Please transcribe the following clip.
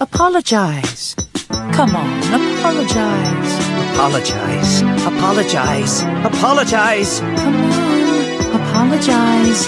Apologize. Come on, apologize. Apologize. Apologize. Apologize. Come on, apologize.